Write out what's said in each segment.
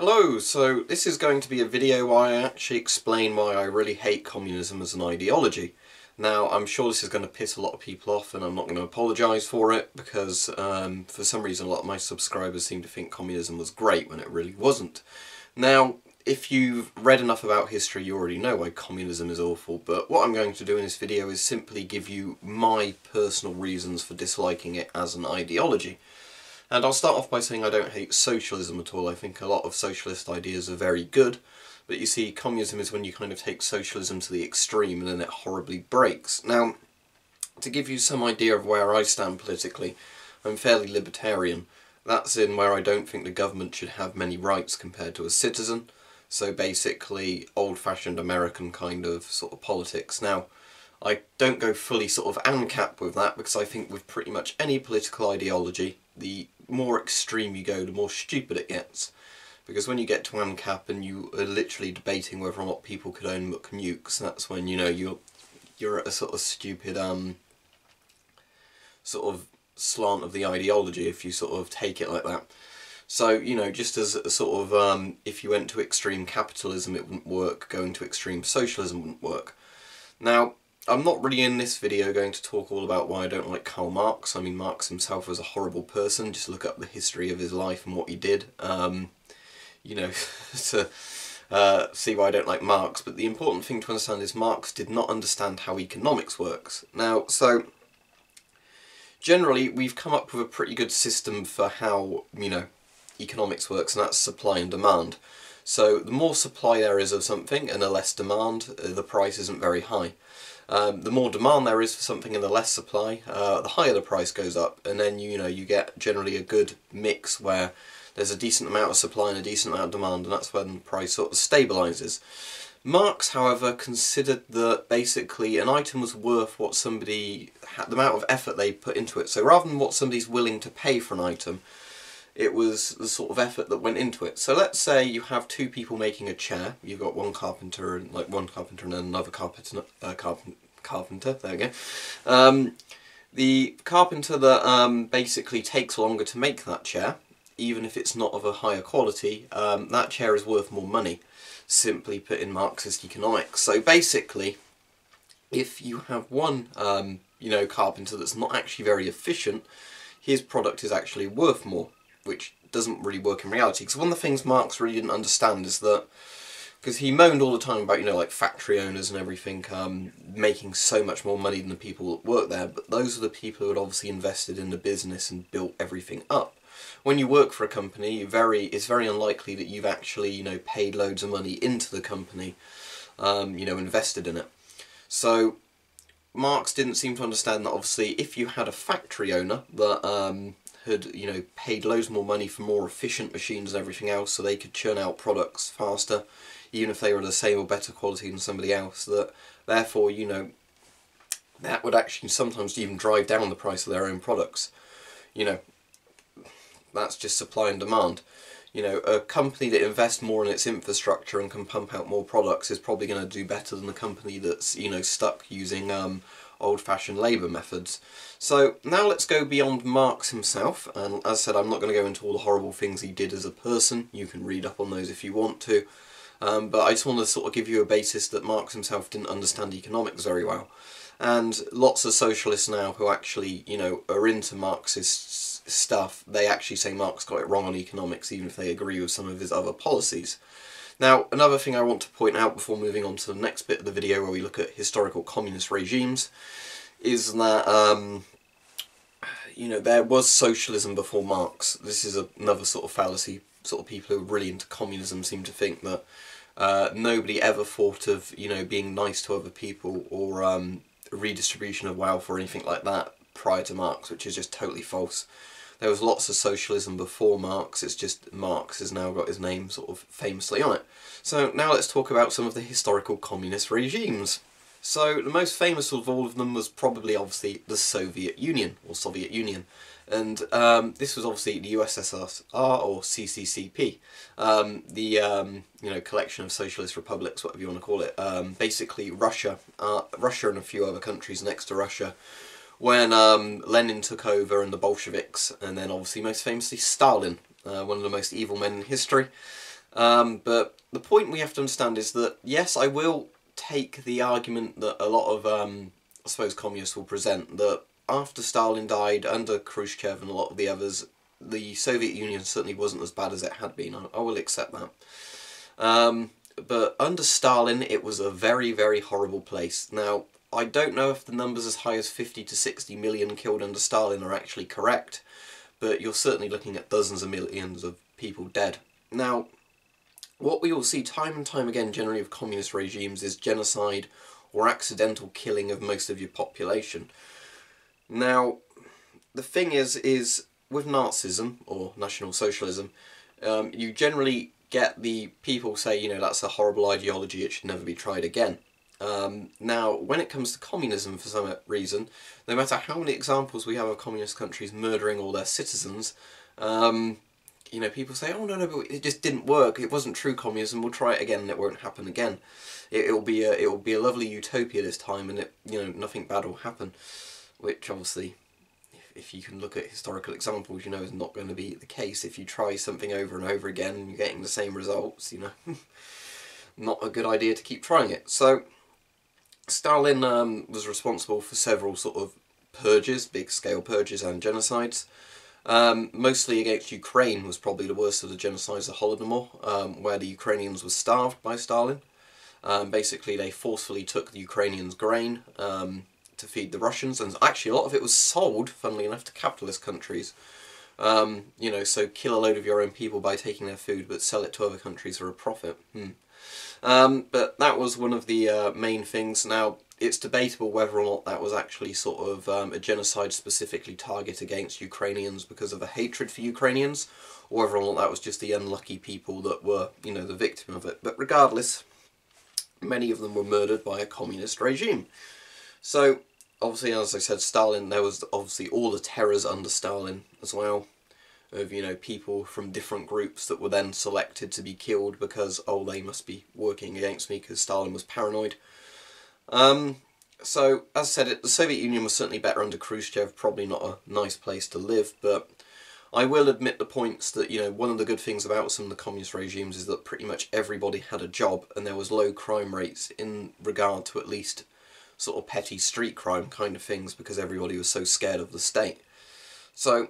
Hello, so this is going to be a video where I actually explain why I really hate communism as an ideology. Now, I'm sure this is going to piss a lot of people off and I'm not going to apologise for it because um, for some reason a lot of my subscribers seem to think communism was great when it really wasn't. Now, if you've read enough about history you already know why communism is awful, but what I'm going to do in this video is simply give you my personal reasons for disliking it as an ideology. And I'll start off by saying I don't hate socialism at all. I think a lot of socialist ideas are very good. But you see, communism is when you kind of take socialism to the extreme and then it horribly breaks. Now, to give you some idea of where I stand politically, I'm fairly libertarian. That's in where I don't think the government should have many rights compared to a citizen. So basically, old-fashioned American kind of sort of politics. Now, I don't go fully sort of ANCAP with that because I think with pretty much any political ideology, the more extreme you go, the more stupid it gets. Because when you get to ANCAP and you are literally debating whether or not people could own nukes, that's when you know you're you're at a sort of stupid um sort of slant of the ideology if you sort of take it like that. So, you know, just as a sort of, um, if you went to extreme capitalism it wouldn't work, going to extreme socialism wouldn't work. Now, I'm not really in this video going to talk all about why I don't like Karl Marx. I mean, Marx himself was a horrible person. Just look up the history of his life and what he did. Um, you know, to uh, see why I don't like Marx. But the important thing to understand is Marx did not understand how economics works. Now, so generally we've come up with a pretty good system for how, you know, economics works, and that's supply and demand. So the more supply there is of something and the less demand, uh, the price isn't very high. Um, the more demand there is for something and the less supply, uh, the higher the price goes up, and then you know you get generally a good mix where there's a decent amount of supply and a decent amount of demand, and that's when the price sort of stabilises. Marx, however, considered that basically an item was worth what somebody, had, the amount of effort they put into it. So rather than what somebody's willing to pay for an item, it was the sort of effort that went into it. So let's say you have two people making a chair. You've got one carpenter and like one carpenter and another carpenter. Uh, carpenter, carpenter. There we go. Um, the carpenter that um, basically takes longer to make that chair, even if it's not of a higher quality, um, that chair is worth more money. Simply put in Marxist economics. So basically, if you have one, um, you know, carpenter that's not actually very efficient, his product is actually worth more which doesn't really work in reality. Because one of the things Marx really didn't understand is that, because he moaned all the time about, you know, like factory owners and everything um, making so much more money than the people that work there, but those are the people who had obviously invested in the business and built everything up. When you work for a company, very it's very unlikely that you've actually, you know, paid loads of money into the company, um, you know, invested in it. So Marx didn't seem to understand that obviously if you had a factory owner that um, had you know paid loads more money for more efficient machines and everything else so they could churn out products faster even if they were the same or better quality than somebody else that therefore you know that would actually sometimes even drive down the price of their own products. You know that's just supply and demand. You know a company that invests more in its infrastructure and can pump out more products is probably going to do better than a company that's you know stuck using um, old-fashioned labour methods. So now let's go beyond Marx himself, and as I said I'm not going to go into all the horrible things he did as a person, you can read up on those if you want to, um, but I just want to sort of give you a basis that Marx himself didn't understand economics very well. And lots of socialists now who actually, you know, are into Marxist stuff, they actually say Marx got it wrong on economics even if they agree with some of his other policies. Now, another thing I want to point out before moving on to the next bit of the video where we look at historical communist regimes is that, um, you know, there was socialism before Marx. This is another sort of fallacy. Sort of people who are really into communism seem to think that uh, nobody ever thought of, you know, being nice to other people or um, redistribution of wealth or anything like that prior to Marx, which is just totally false. There was lots of socialism before Marx, it's just Marx has now got his name sort of famously on it. So now let's talk about some of the historical communist regimes. So the most famous of all of them was probably obviously the Soviet Union, or Soviet Union. And um, this was obviously the USSR or CCCP, um, the um, you know collection of socialist republics, whatever you want to call it. Um, basically, Russia, uh, Russia, and a few other countries next to Russia when um, Lenin took over and the Bolsheviks, and then obviously most famously Stalin, uh, one of the most evil men in history. Um, but the point we have to understand is that, yes, I will take the argument that a lot of, um, I suppose, communists will present that after Stalin died, under Khrushchev and a lot of the others, the Soviet Union certainly wasn't as bad as it had been. I, I will accept that. Um, but under Stalin, it was a very, very horrible place. Now, I don't know if the numbers as high as 50 to 60 million killed under Stalin are actually correct, but you're certainly looking at dozens of millions of people dead. Now, what we will see time and time again generally of communist regimes is genocide or accidental killing of most of your population. Now, the thing is, is with Nazism or National Socialism, um, you generally get the people say, you know, that's a horrible ideology, it should never be tried again. Um, now, when it comes to communism, for some reason, no matter how many examples we have of communist countries murdering all their citizens, um, you know, people say, oh no, no, but it just didn't work. It wasn't true communism. We'll try it again, and it won't happen again. It, will be a, it will be a lovely utopia this time, and it, you know, nothing bad will happen. Which obviously, if, if you can look at historical examples, you know, is not going to be the case. If you try something over and over again, and you're getting the same results, you know, not a good idea to keep trying it. So, Stalin um, was responsible for several sort of purges, big-scale purges and genocides. Um, mostly against Ukraine was probably the worst of the genocides of Holodomor, um, where the Ukrainians were starved by Stalin. Um, basically, they forcefully took the Ukrainians' grain um, to feed the Russians, and actually a lot of it was sold, funnily enough, to capitalist countries. Um, you know, so kill a load of your own people by taking their food, but sell it to other countries for a profit. Hmm. Um, but that was one of the uh, main things. Now, it's debatable whether or not that was actually sort of um, a genocide specifically target against Ukrainians because of a hatred for Ukrainians, or whether or not that was just the unlucky people that were, you know, the victim of it. But regardless, many of them were murdered by a communist regime. So, obviously, as I said, Stalin, there was obviously all the terrors under Stalin as well, of, you know, people from different groups that were then selected to be killed because, oh, they must be working against me because Stalin was paranoid. Um, so, as I said, it, the Soviet Union was certainly better under Khrushchev, probably not a nice place to live, but I will admit the points that, you know, one of the good things about some of the communist regimes is that pretty much everybody had a job and there was low crime rates in regard to at least sort of petty street crime kind of things because everybody was so scared of the state. So,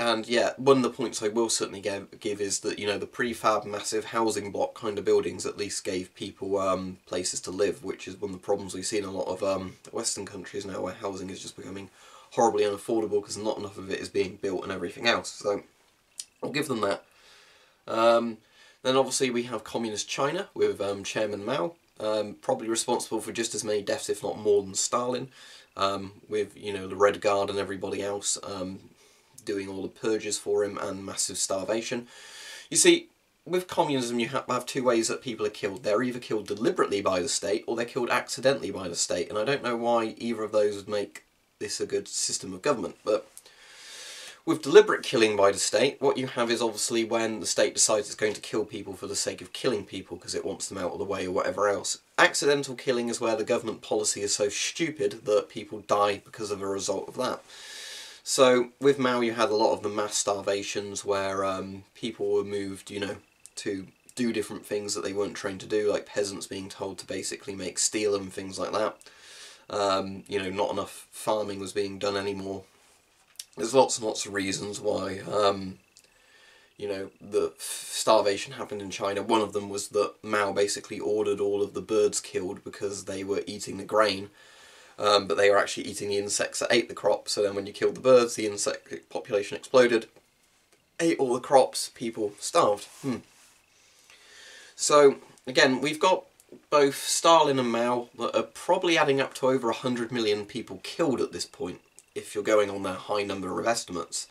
and yeah, one of the points I will certainly give, give is that, you know, the prefab massive housing block kind of buildings at least gave people um, places to live, which is one of the problems we see in a lot of um, Western countries now where housing is just becoming horribly unaffordable because not enough of it is being built and everything else. So I'll give them that. Um, then obviously we have Communist China with um, Chairman Mao, um, probably responsible for just as many deaths, if not more, than Stalin, um, with you know the Red Guard and everybody else um, doing all the purges for him and massive starvation. You see, with communism you have two ways that people are killed. They're either killed deliberately by the state or they're killed accidentally by the state. And I don't know why either of those would make this a good system of government. But with deliberate killing by the state, what you have is obviously when the state decides it's going to kill people for the sake of killing people because it wants them out of the way or whatever else. Accidental killing is where the government policy is so stupid that people die because of a result of that. So with Mao you had a lot of the mass starvations where um, people were moved, you know, to do different things that they weren't trained to do, like peasants being told to basically make steel and things like that. Um, you know, not enough farming was being done anymore. There's lots and lots of reasons why, um, you know, the starvation happened in China. One of them was that Mao basically ordered all of the birds killed because they were eating the grain um, but they were actually eating the insects that ate the crops. So then when you killed the birds, the insect population exploded, ate all the crops, people starved. Hmm. So again, we've got both Stalin and Mao that are probably adding up to over 100 million people killed at this point, if you're going on their high number of estimates.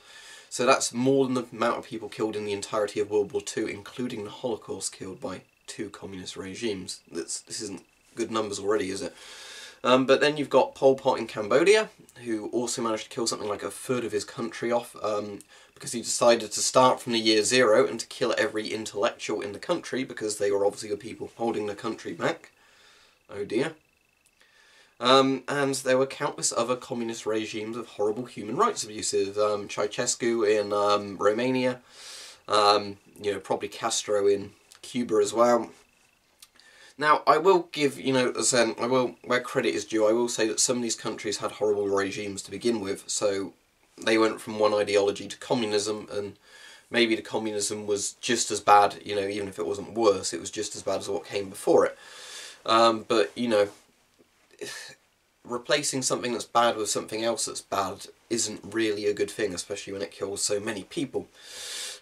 So that's more than the amount of people killed in the entirety of World War II, including the Holocaust killed by two communist regimes. That's, this isn't good numbers already, is it? Um, but then you've got Pol Pot in Cambodia, who also managed to kill something like a third of his country off um, because he decided to start from the year zero and to kill every intellectual in the country because they were obviously the people holding the country back. Oh dear. Um, and there were countless other communist regimes of horrible human rights abuses. Um, Ceausescu in um, Romania, um, you know, probably Castro in Cuba as well. Now, I will give, you know, as I will, where credit is due, I will say that some of these countries had horrible regimes to begin with, so they went from one ideology to communism, and maybe the communism was just as bad, you know, even if it wasn't worse, it was just as bad as what came before it. Um, but, you know, replacing something that's bad with something else that's bad isn't really a good thing, especially when it kills so many people.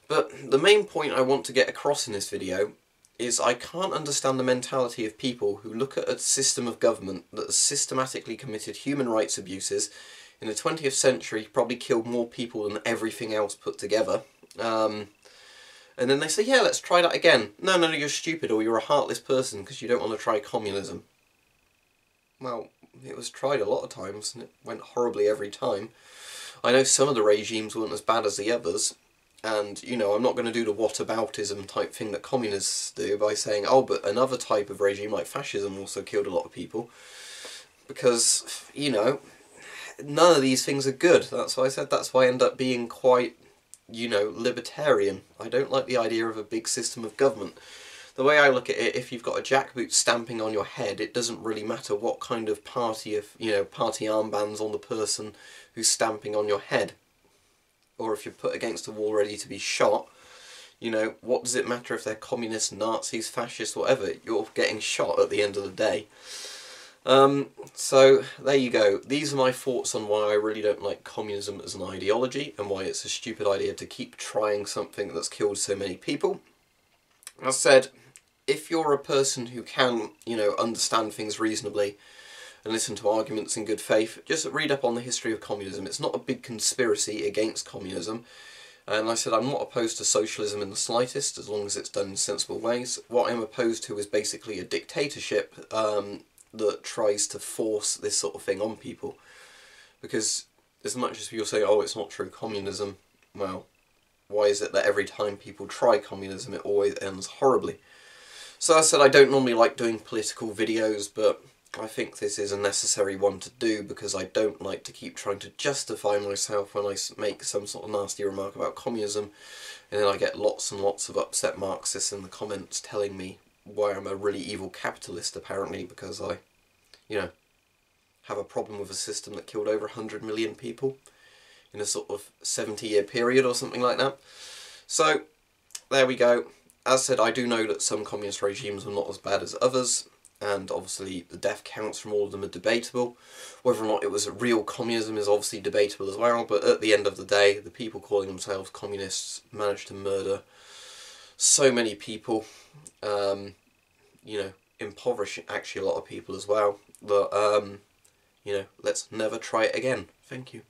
But the main point I want to get across in this video is I can't understand the mentality of people who look at a system of government that has systematically committed human rights abuses in the 20th century, probably killed more people than everything else put together. Um, and then they say, yeah, let's try that again. No, no, no, you're stupid or you're a heartless person because you don't want to try communism. Well, it was tried a lot of times and it went horribly every time. I know some of the regimes weren't as bad as the others, and, you know, I'm not going to do the whataboutism type thing that communists do by saying, oh, but another type of regime like fascism also killed a lot of people. Because, you know, none of these things are good. That's why I said that's why I end up being quite, you know, libertarian. I don't like the idea of a big system of government. The way I look at it, if you've got a jackboot stamping on your head, it doesn't really matter what kind of party of, you know, party armbands on the person who's stamping on your head or if you're put against a wall ready to be shot, you know, what does it matter if they're communists, Nazis, fascists, whatever? You're getting shot at the end of the day. Um, so, there you go. These are my thoughts on why I really don't like communism as an ideology and why it's a stupid idea to keep trying something that's killed so many people. As said, if you're a person who can, you know, understand things reasonably and listen to arguments in good faith. Just read up on the history of communism. It's not a big conspiracy against communism. And I said I'm not opposed to socialism in the slightest, as long as it's done in sensible ways. What I'm opposed to is basically a dictatorship um, that tries to force this sort of thing on people. Because as much as people say, oh, it's not true communism, well, why is it that every time people try communism it always ends horribly? So I said I don't normally like doing political videos, but I think this is a necessary one to do because I don't like to keep trying to justify myself when I make some sort of nasty remark about communism and then I get lots and lots of upset Marxists in the comments telling me why I'm a really evil capitalist apparently because I, you know, have a problem with a system that killed over 100 million people in a sort of 70 year period or something like that. So, there we go. As said, I do know that some communist regimes are not as bad as others, and obviously the death counts from all of them are debatable. Whether or not it was real communism is obviously debatable as well, but at the end of the day, the people calling themselves communists managed to murder so many people, um, you know, impoverish actually a lot of people as well, that, um, you know, let's never try it again. Thank you.